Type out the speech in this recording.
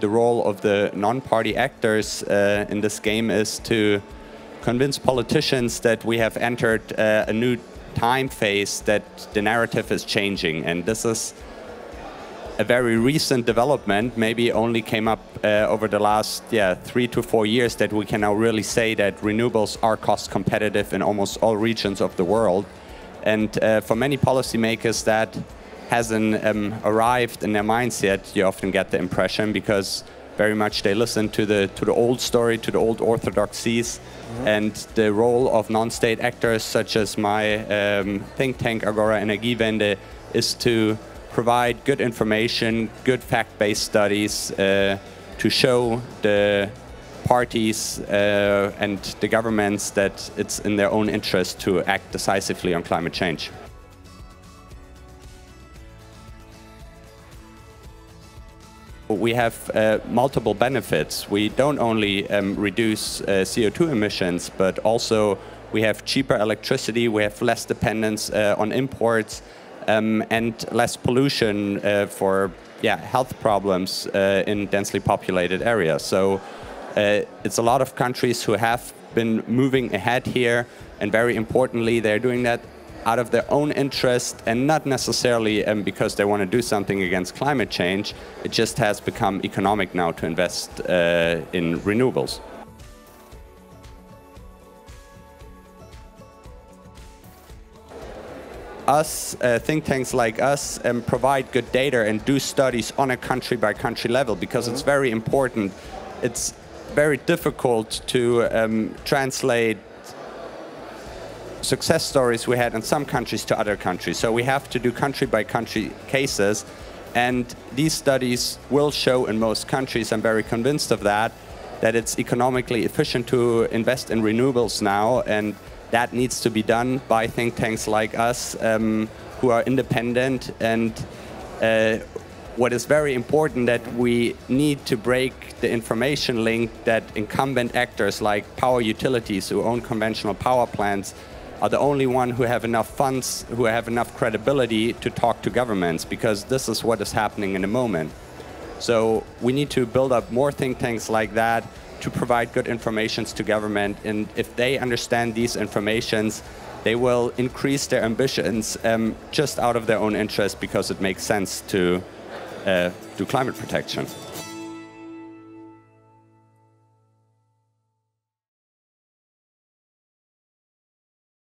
the role of the non-party actors uh, in this game is to convince politicians that we have entered uh, a new time phase that the narrative is changing. And this is a very recent development, maybe only came up uh, over the last yeah, three to four years that we can now really say that renewables are cost competitive in almost all regions of the world. And uh, for many policymakers, that hasn't um, arrived in their minds yet. You often get the impression because very much they listen to the to the old story, to the old orthodoxies, mm-hmm. and the role of non-state actors such as my um, think tank Agora Energiewende is to provide good information, good fact-based studies uh, to show the parties uh, and the governments that it's in their own interest to act decisively on climate change. We have uh, multiple benefits. We don't only um, reduce uh, CO2 emissions, but also we have cheaper electricity, we have less dependence uh, on imports, um, and less pollution uh, for yeah, health problems uh, in densely populated areas. So uh, it's a lot of countries who have been moving ahead here, and very importantly, they're doing that out of their own interest and not necessarily um, because they want to do something against climate change. It just has become economic now to invest uh, in renewables. us, uh, think tanks like us, um, provide good data and do studies on a country by country level because mm -hmm. it's very important. It's very difficult to um, translate success stories we had in some countries to other countries. So we have to do country by country cases. And these studies will show in most countries, I'm very convinced of that, that it's economically efficient to invest in renewables now. And that needs to be done by think tanks like us um, who are independent and uh, what is very important that we need to break the information link that incumbent actors like power utilities who own conventional power plants are the only one who have enough funds, who have enough credibility to talk to governments because this is what is happening in the moment. So we need to build up more think tanks like that to provide good informations to government. And if they understand these informations, they will increase their ambitions um, just out of their own interest because it makes sense to uh, do climate protection.